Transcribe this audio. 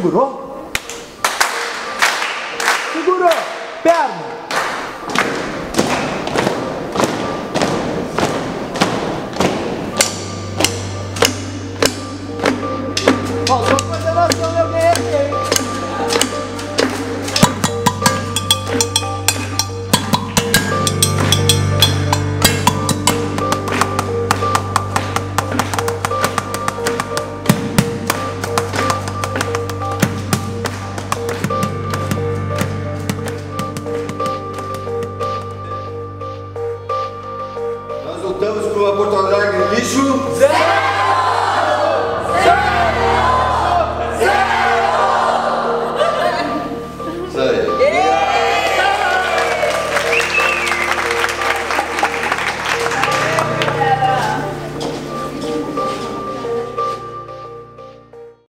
segurou? Segurou. Perna. Faltou coordenação de alguém. lutamos para o Porto Alegre lixo.